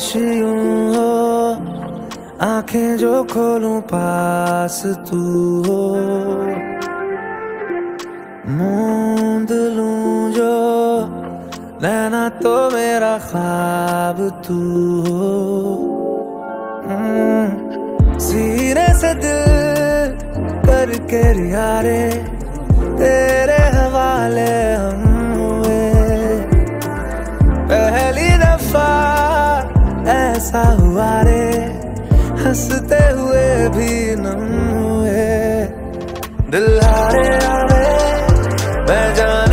काश यूँ हो आँखें जो खोलूं पास तू हो मूंद लूँ जो नैना तो मेरा ख्वाब तू हो सीने से दिल करके रियारे तेरे हवाले हम हुए पहली दफ़ा ऐसा हुआ रे। हँसते हुए भी नम हुए। दिल हारे आवे मैं जान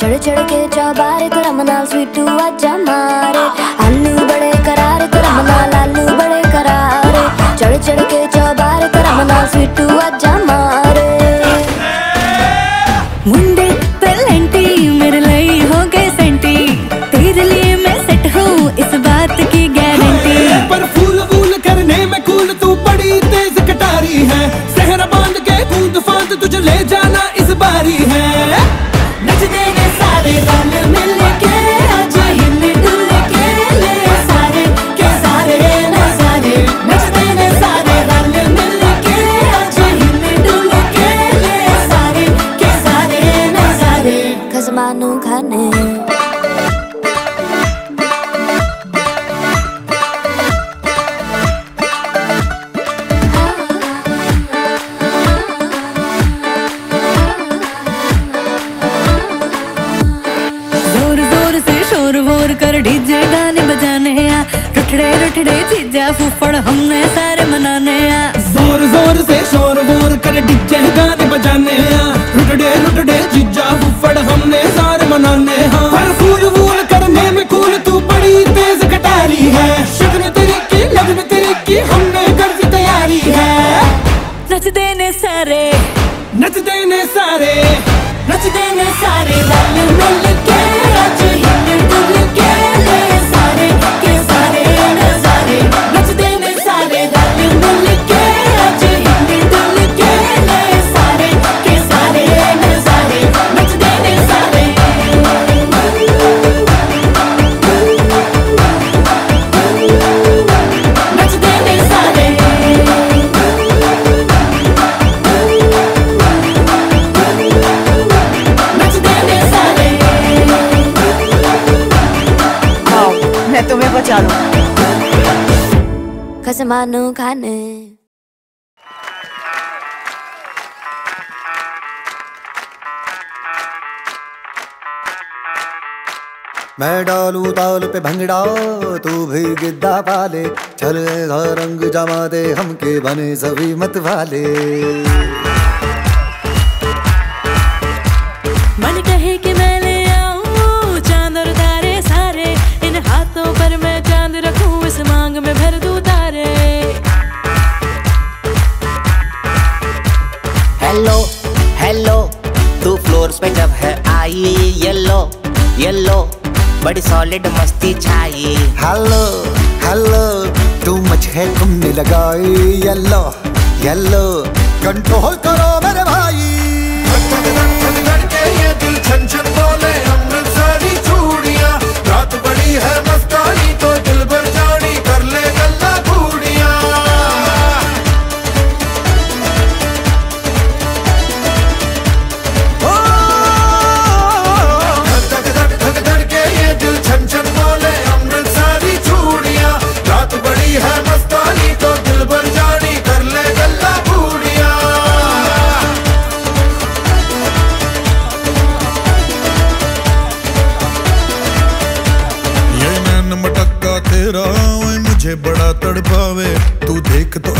चढ़ चढ़ के ने सारे नचते ने सारे वाले मानो खाने। मैं डालू ताल पे भंगड़ा, तू भी गिद्दा पाले। चले रंग जमा दे हम के बने सभी मत वाले हेलो हेलो तू फ्लोर्स पे जब है आई येलो येलो बड़ी सॉलिड मस्ती छाई। हेलो हेलो तू मच है तुमने लगाई येलो येलो कंट्रोल करो मेरे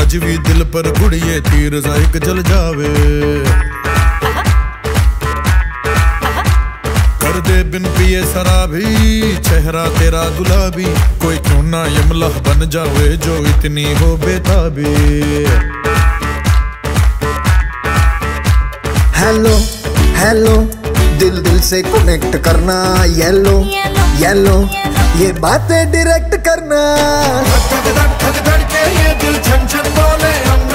तो अजवी दिल पर गुड़िए तीर जायक जल जावे कर दे बिन पिए शराबी चेहरा तेरा गुलाबी कोई क्यों ना यमला बन जावे जो इतनी हो बेताबी हेलो हेलो दिल दिल से कनेक्ट करना येलो येलो ये बातें डायरेक्ट करना दिल झंझन बोले हम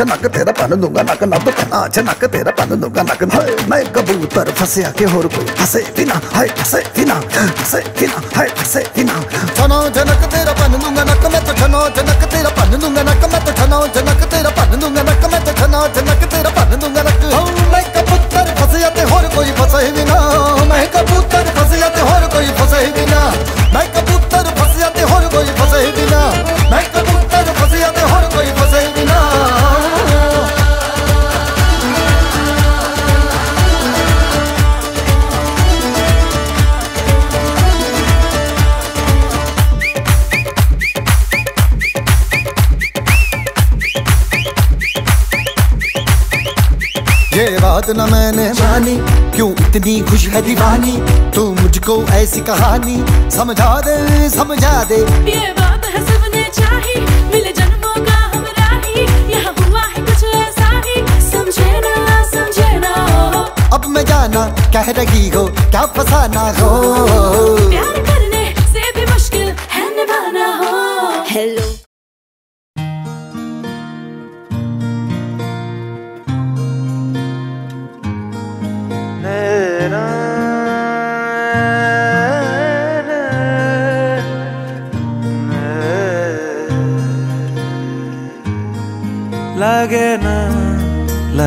छना छनक तेरा पन दूँगा, नक नब छना छनक तेरा पन दूँगा, नक हाय, मैं कबूतर फंसे आके और कोई फंसे बिना हाय, फंसे बिना फंसे बिना हाय, फंसे बिना छनो छनक तेरा पन दूँगा, नक मैं तो छनो छनक तेरा पन दूँगा, नक मैं तो छनो छनक तेरा पन दूँगा, नक मैं तो छनो छनक तेरा पन दूँगा, नक। मैं कबूतर फंसे आते और कोई फंसे बिना मैं कबूतर फंसे आते और कोई फंसे बिना मैं कबूतर बात न मैंने मानी। क्यों इतनी खुश है दीवानी? तू मुझको ऐसी कहानी समझा दे समझा दे। ये बात है सबने चाही मिले जन्मों का हमरा ही यहाँ हुआ है कुछ ऐसा ही समझे ना समझे ना। अब मैं जाना कह रही हो क्या फसाना हो? प्यार करने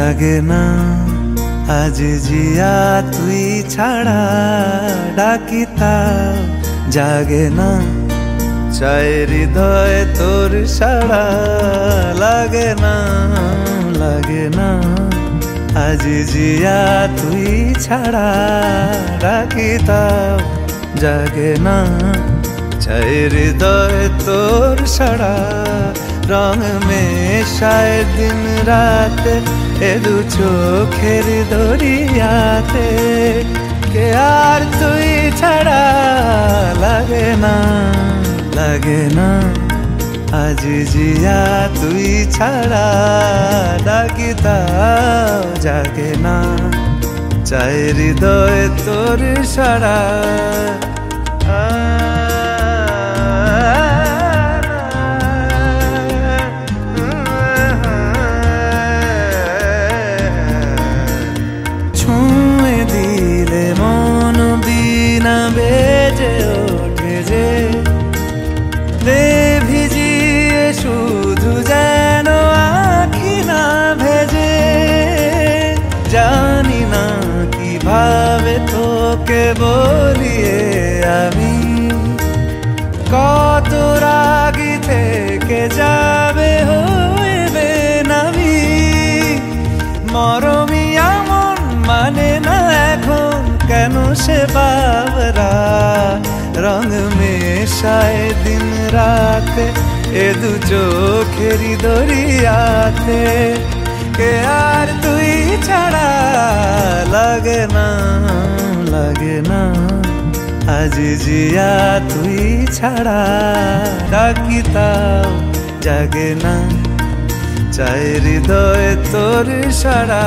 লাগে না। আজ জিয়া তুই ছাড়া ডাকিতা জাগে না। চায় হৃদয় তোর সাড়া লাগে না লাগে না। আজ জিয়া তুই ছাড়া ডাকিতা জাগে না। চায় হৃদয় তোর সাড়া রং মেশায় দিন রাত, এ দু চোখের দরিয়াতে কে আর তুই ছাড়া লাগে না লাগে না। আজ জিয়া তুই ছাড়া ডাকিতাও জাগে না। চাই হৃদয় তোর সারা। রং মেশায় দিন রাতে এ দু চোখেরি দরিয়াতে কে আর তুই ছাড়া লাগে না লাগে না আজ জিয়া তুই ছাড়া ডাকি তাও জাগে না চাই হৃদয় তোর সারা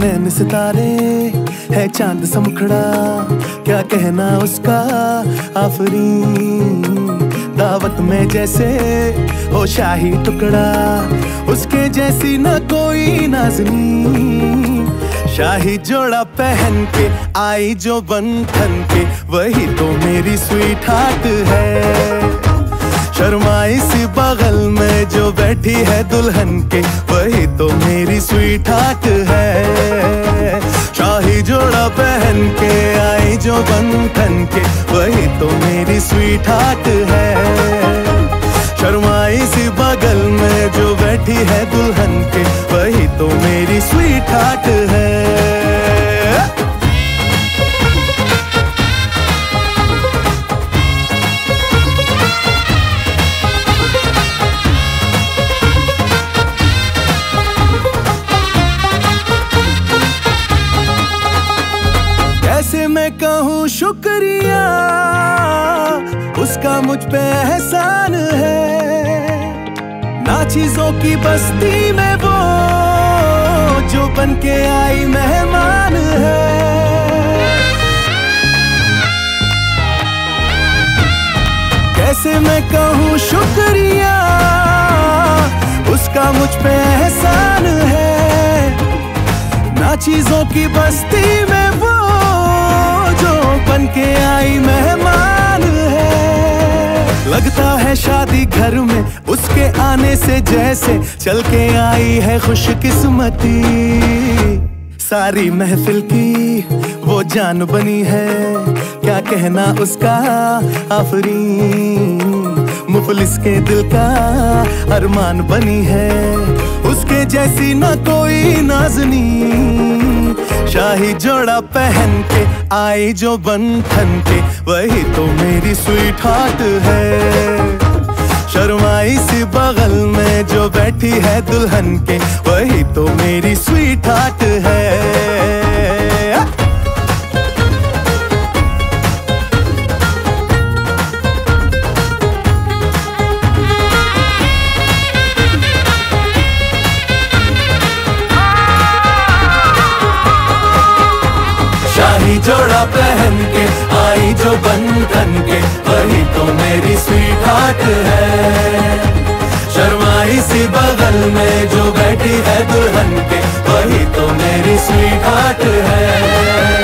नैन सितारे, है चाँद समखड़ा। क्या कहना उसका, आफरी? दावत में जैसे हो शाही टुकड़ा, उसके जैसी न कोई नाजनी। शाही जोड़ा पहन के आई जो बंधन के, वही तो मेरी स्वीट हार्ट है। शर्माई सी बगल में जो बैठी है दुल्हन के, वही तो मेरी स्वीट हार्ट है। शाही जोड़ा पहन के, आई जो बंधन के, वही तो मेरी स्वीट हार्ट है। शर्माई सी बगल में जो बैठी है दुल्हन के, वही तो मेरी स्वीट हार्ट है। मुझ पे एहसान है। ना चीज़ों की बस्ती में वो, जो बन के आई मेहमान है। कैसे मैं कहूँ शुक्रिया, उसका मुझ पे एहसान है। ना चीज़ों की बस्ती में वो, जो बन के आई मेहमान है। लगता है शादी घर में, उसके आने से जैसे चल के आई है खुशकिस्मती। सारी महफिल की वो जान बनी है, क्या कहना उसका आफरीन मुफलिस के दिल का अरमान बनी है, उसके जैसी ना कोई नाजनी। शाही जोड़ा पहन के आई जो बंधन के। वही तो मेरी स्वीट हार्ट है। शर्माई सी बगल में जो बैठी है दुल्हन के। वही तो मेरी स्वीट हार्ट है। जोड़ा पहन के, आई जो बंधन के, वही तो मेरी स्वीट हार्ट है। शर्माई सी बगल में जो बैठी है दुल्हन के, वही तो मेरी स्वीट हार्ट है।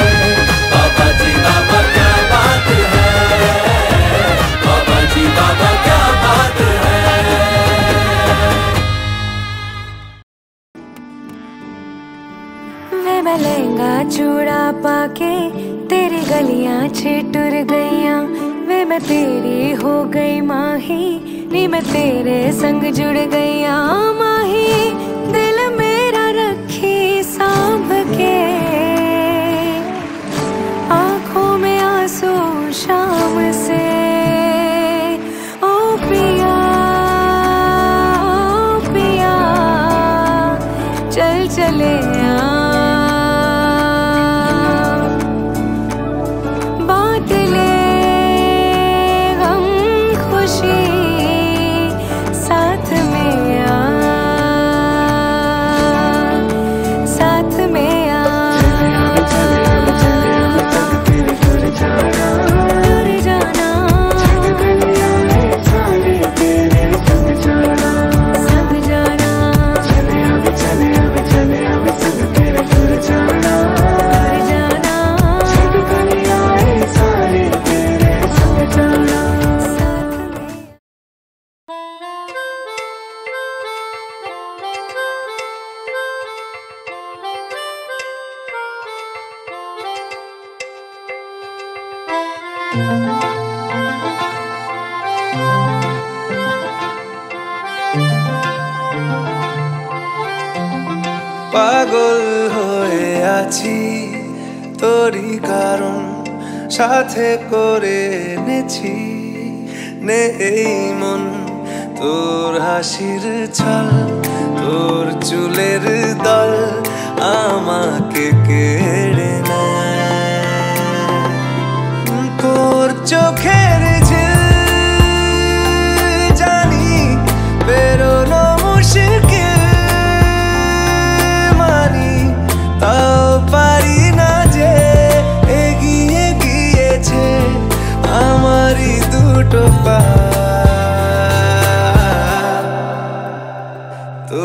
पाके तेरी गलियाँ छिटुर गईया। वे मैं तेरी हो गई माही, नी मैं तेरे संग जुड़ गईया। माही, दिल मेरा रखी सांभ के। आँखों में आँसू शाम से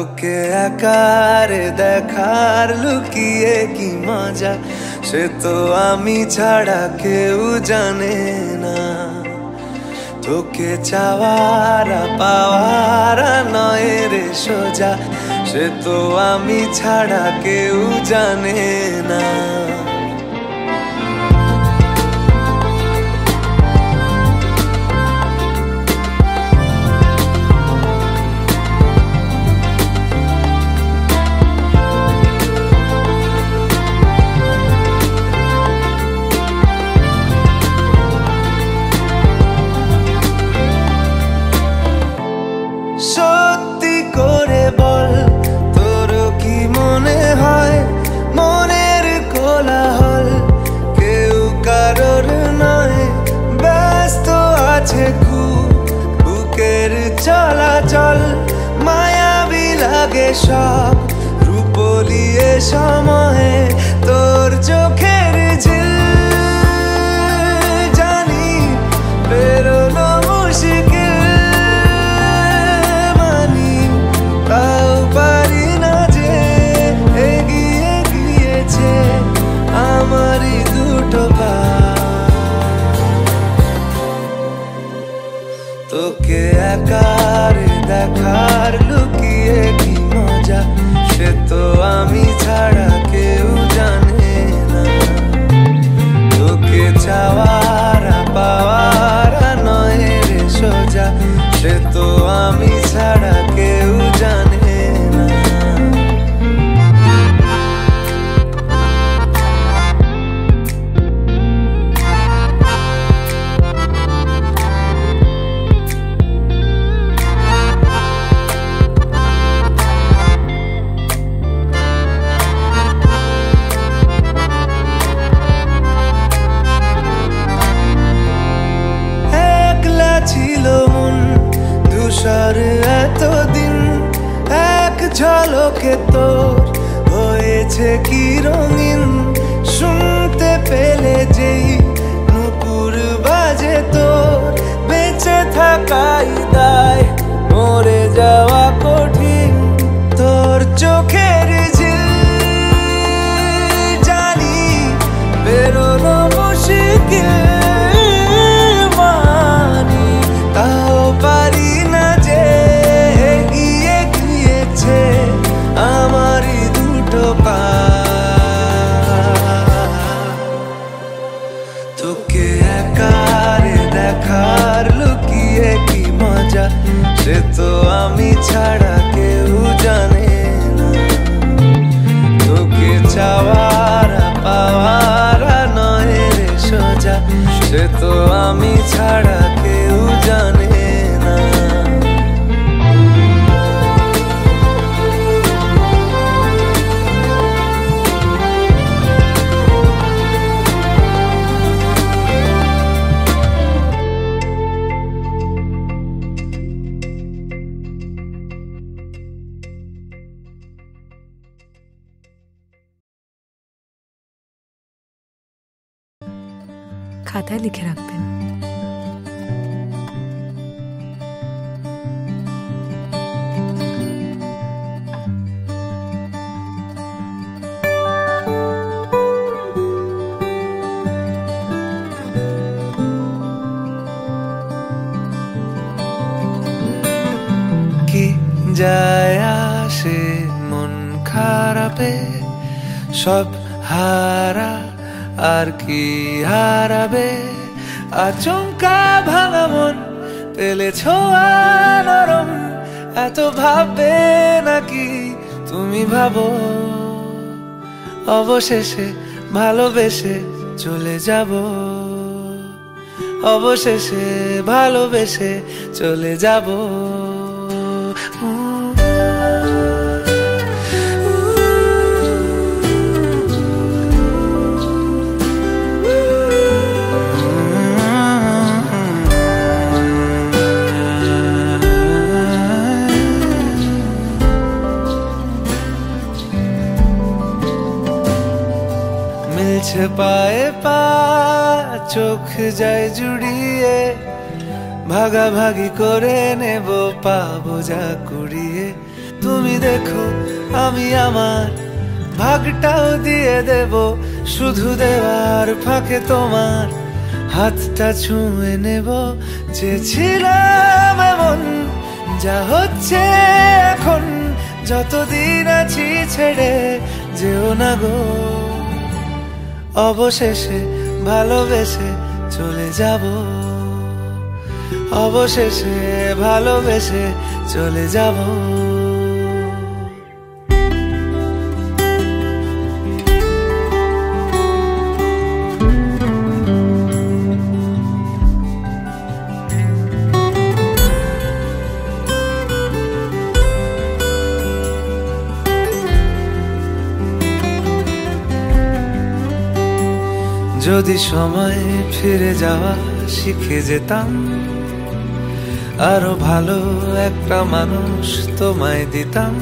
তোকে আকারে দেখার, লুকিয়ে কি মজা? সে তো আমি ছাড়া কেউ জানে না। তোকে চাওয়ারা, পাওয়ারা নয় রে সোজা। সে তো আমি ছাড়া কেউ জানে না। চল মায়াবি লাগে সব। রূপলিয়ে সময় আর কি হারাবে? আচমকা ভাঙা মন পেলে নরম। এত ভাববে নাকি তুমি ভাবো? অবশেষে ভালোবেসে চলে যাব। অবশেষে ভালোবেসে চলে যাব। পায়ে পা, চোখ যায় জুড়িয়ে, ভাগাভাগি করে নেব, পাবো যা কুড়িয়ে। তুমি দেখো, আমি আমার ভাগটাও দিয়ে দেব, শুধু দেওয়ার ফাঁকে তোমার হাতটা ছুঁয়ে নেব। চেয়েছিলাম এমন, যা হচ্ছে এখন, যতদিন আছি ছেড়ে যেও না গো। অবশেষে ভালোবেসে চলে যাব। অবশেষে ভালোবেসে চলে যাব। যদি সময় ফিরে যাওয়া শিখে যেতাম, আরও ভালো একটা মানুষ তোমায় দিতাম।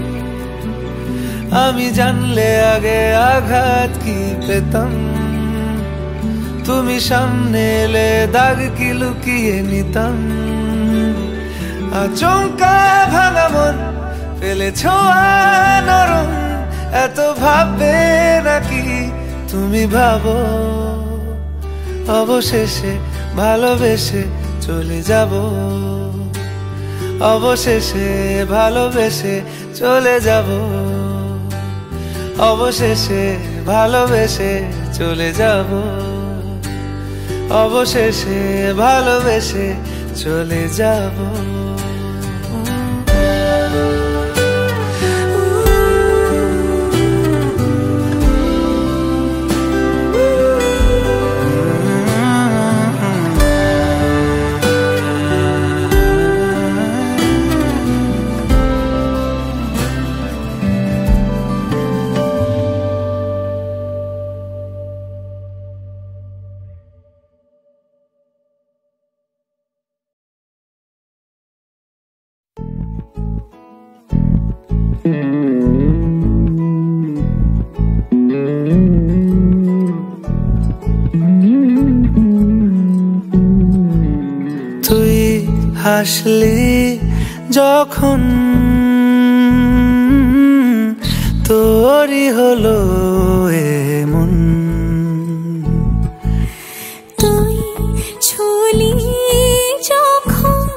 আমি জানলে আগে আঘাত কি পেতাম? তুমি সামনে এলে দাগ কি লুকিয়ে নিতাম? আচমকা ভাঙা মন ফেলেছ নরম, এত ভাববে নাকি তুমি ভাবো? অবশেষে ভালোবেসে চলে যাব। অবশেষে ভালোবেসে চলে যাব। অবশেষে ভালোবেসে চলে যাব। অবশেষে ভালোবেসে চলে যাব। হাসলি যখন তোরই হলো এমন। তুই ছুলি যখন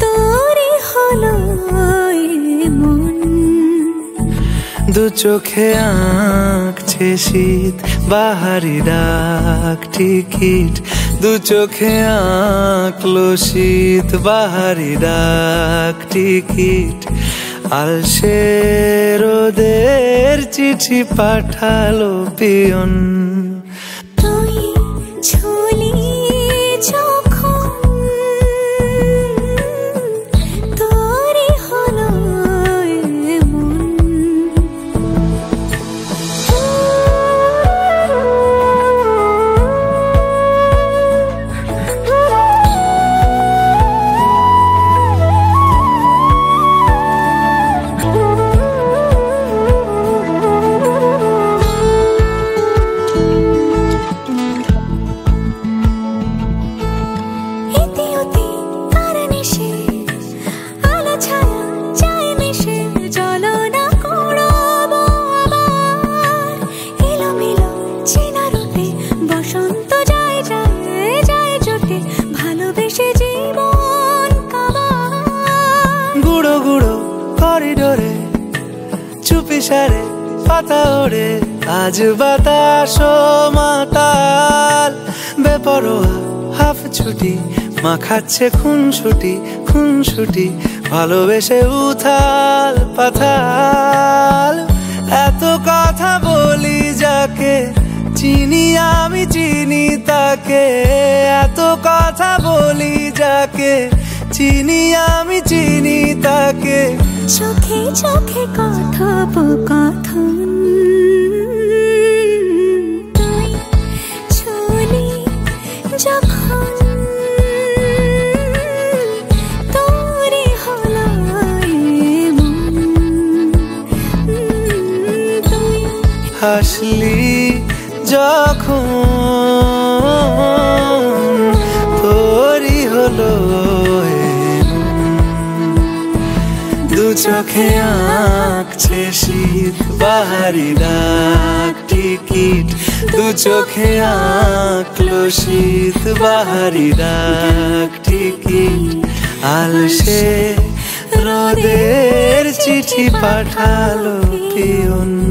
তোরই হলো মন দু চোখে আঁকছে শীত বাহারি ডাক টিকিট দু চোখে আঁকলো শীত বাহারি ডাক টিকিট। আলসে রোদের চিঠি পাঠালো পিয়ন। মাখাচ্ছে খুন ছুটি খুন ছুটি ভালোবেসে উথাল পাথাল। এত কথা বলি যাকে, চিনি আমি, চিনি তাকে। এত কথা বলি যাকে, চিনি আমি, চিনি তাকে। চোখে চোখে কথোপকথন শীত বাহারি ডাক টিকিট, দু চোখে আঁকলো শীত বাহারি ডাক টিকিট। আলসে রোদের চিঠি পাঠালো পিয়ন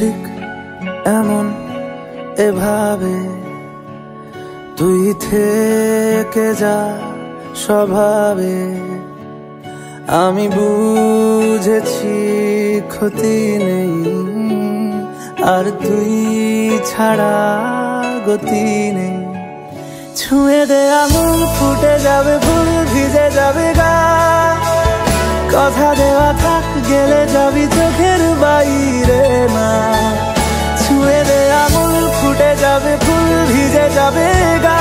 ঠিক এমন এভাবে তুই থেকে যা স্বভাবে। আমি বুঝেছি ক্ষতি নেই, আর তুই ছাড়া গতি নেই। ছুঁয়ে দে আঙুল, ফুটে যাবে, ফুল ভিজে যাবে গা। কথা দেওয়া থাক, গেলে যাবি চোখের বাইরে না ছুঁয়ে দে আমল ফুটে যাবে ফুল, ভিজে যাবে গা।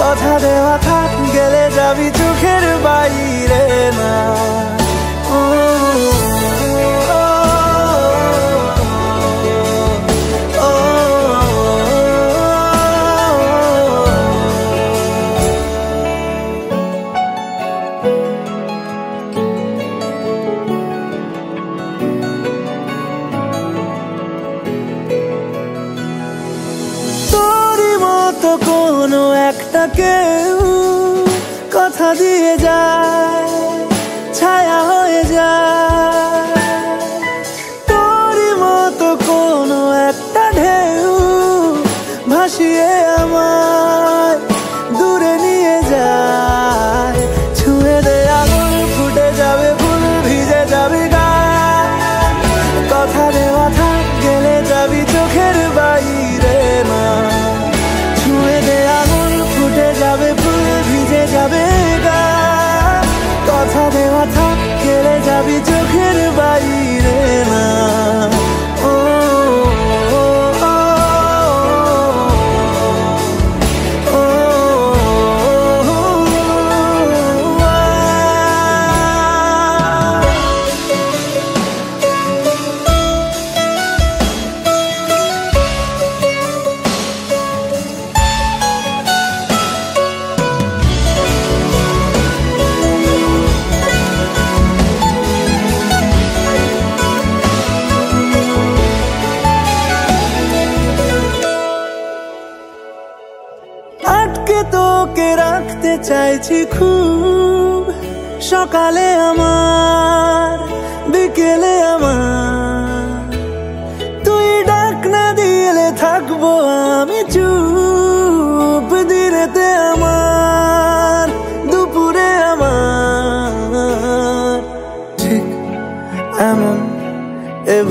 কথা দেওয়া থাক, গেলে যাবি চোখের বাইরে না কেউ কথা দিয়ে যায় ছায়া হয়ে যায়। তোর মতো কোনো একটা ঢেউ ভাসিয়ে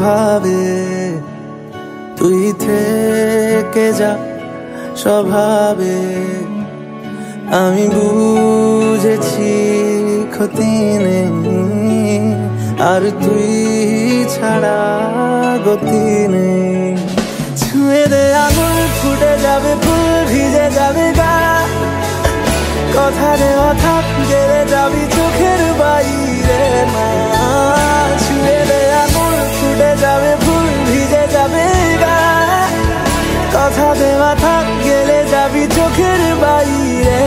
এভাবে তুই থেকে যা স্বভাবে। আমি বুঝেছি ক্ষতি নেই, আর তুই ছাড়া গতি নেই। ছুঁয়ে দে আঙুল ফুটে যাবে ফুল, ভিজে যাবে গা কথা থাক গেলে যাবি চোখের বাইরে না কথা দেওয়া থাক গেলে যাবি চোখের বাইরে।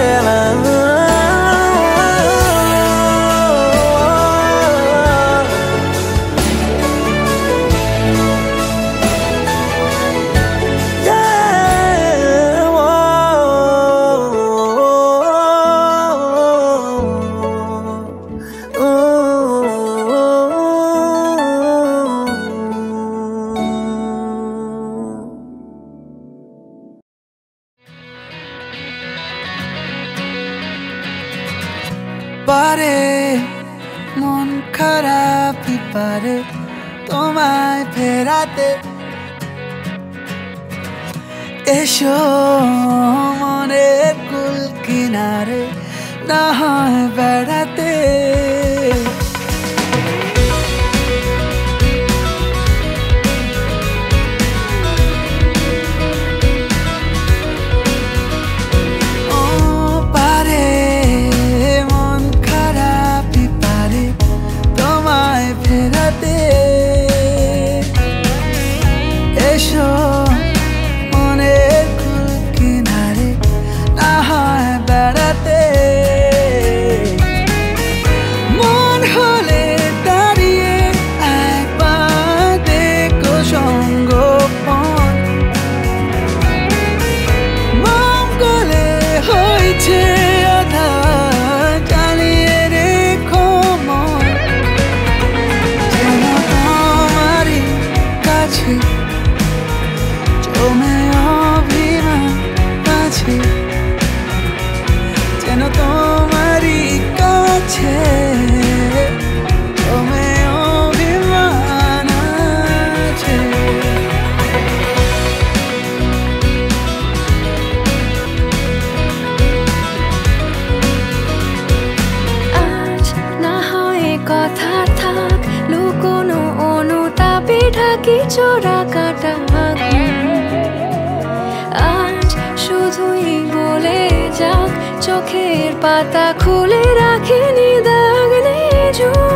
রাতে এসো মনে কুল কিনারে না হয় বেড়াতে ঢাকি চোরা কাটা আজ শুধুই বলে যাক চোখের পাতা খুলে রাখিনি দাগ নিজুম।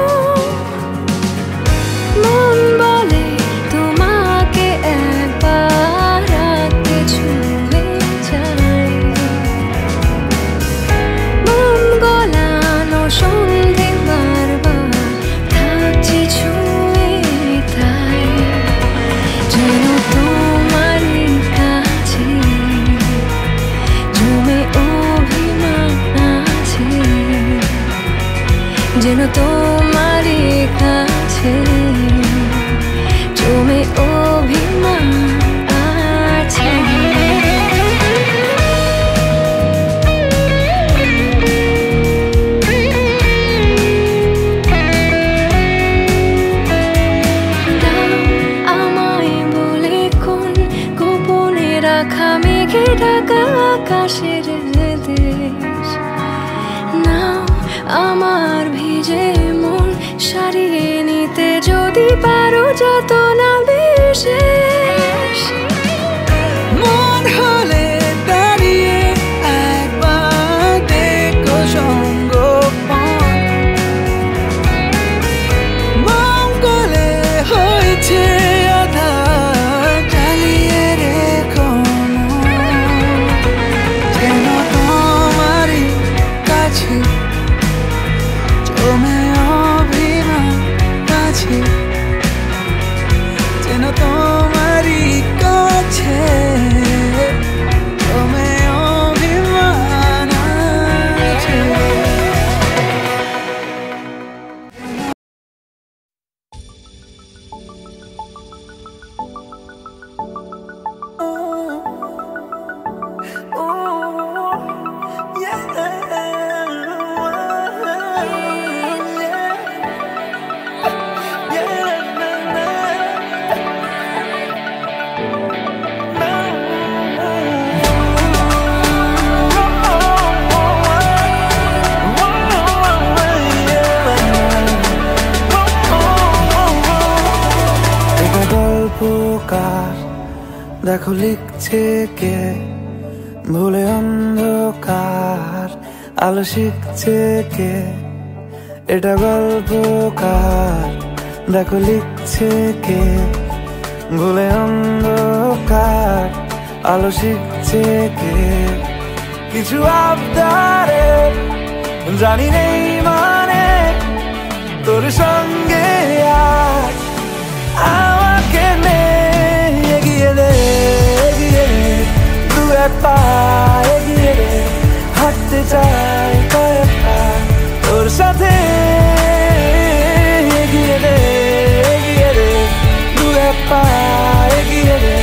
শিখছে কে? এটা গল্পকার দেখো লিখছে কে? ভুলে অন্ধকার, আলো শিখছে কে? কিছু আবদারে জানি নেই মানে তোর সঙ্গে আমাকে নে এগিয়ে দে এগিয়ে দে এক পা হাঁটতে চাই কয়েক তোর সাথে এগিয়ে রে এগিয়ে রে দু এক পা, এগিয়ে রে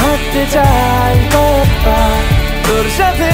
হাঁটতে চাই কয়েক তোর সাথে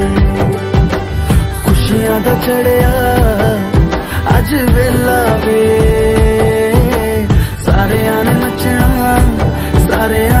ਖੁਸ਼ੀਆਂ ਦਾ ਚੜਿਆ। ਅੱਜ ਵੇਲਾ ਵੇ। ਸਾਰਿਆਂ ਨੇ ਨੱਚਣਾ ਸਾਰਿਆਂ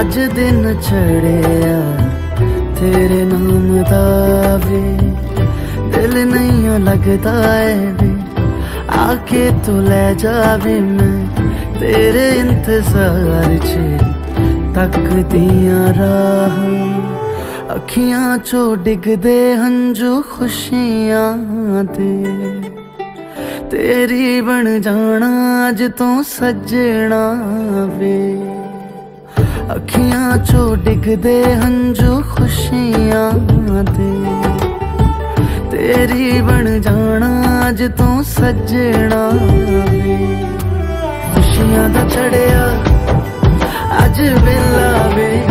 ਅੱਜ ਦਿਨ ਛੜਿਆ, ਤੇਰੇ ਨਾਮ ਦਾ ਵੇ ਦਿਲ ਨਹੀਂ ਲੱਗਦਾ ਏ ਵੇ। ਆਕੇ ਤੂੰ ਲੈ ਜਾਵੇ ਮੈਂ ਤੇਰੇ ਇੰਤਜ਼ਾਰ 'ਚ ਤੱਕਦੀਆਂ ਰਾਹਾਂ। ਅੱਖੀਆਂ ਚੋਂ ਡਿੱਗਦੇ ਹੰਝੂ ਖੁਸ਼ੀਆਂ ਦੇ ਤੇਰੀ ਬਣ ਜਾਣਾ ਅੱਜ ਤੂੰ ਸੱਜਣਾ ਵੇ। ਅੱਖੀਆਂ ਚੋਂ ਡਿੱਗਦੇ ਹੰਝੂ ਖੁਸ਼ੀਆਂ ਦੇ। ਤੇਰੀ ਬਣ ਜਾਣਾ ਅੱਜ ਤੂੰ ਸੱਜਣਾ ਵੇ। ਖੁਸ਼ੀਆਂ ਦਾ ਚੜਿਆ ਅੱਜ ਵੇਲਾ ਵੇ।